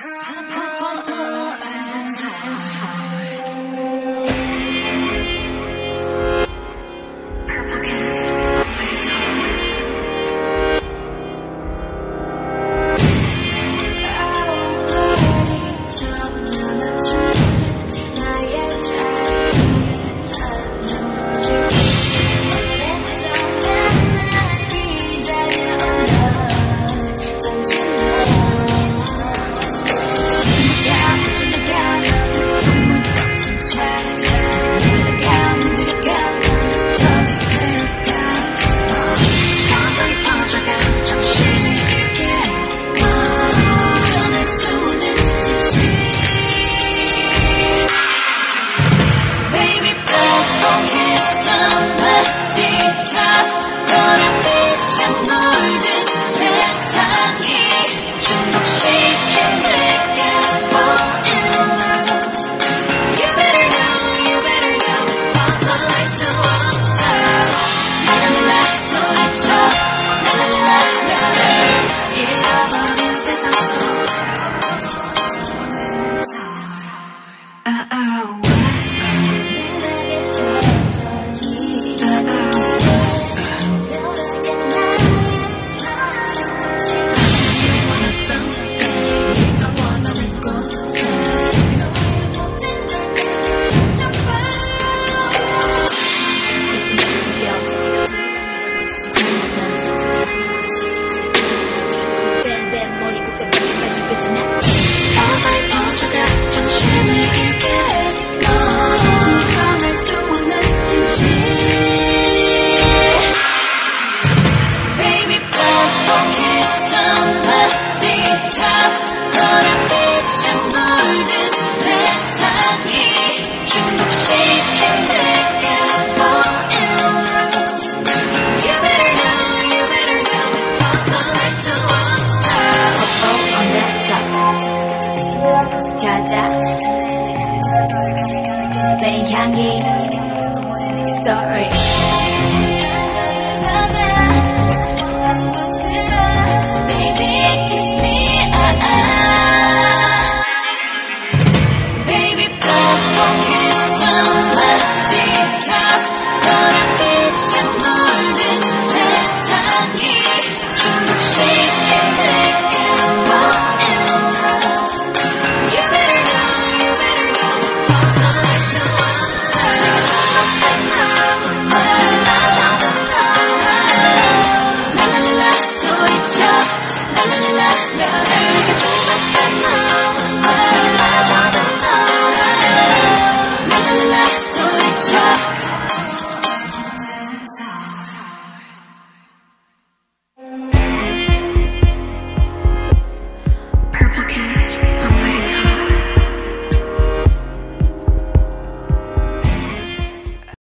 Pearl. Oh, somebody tough, gonna be Been hanging, Story. 미쳐 날라날라 너를 내게 주목한 너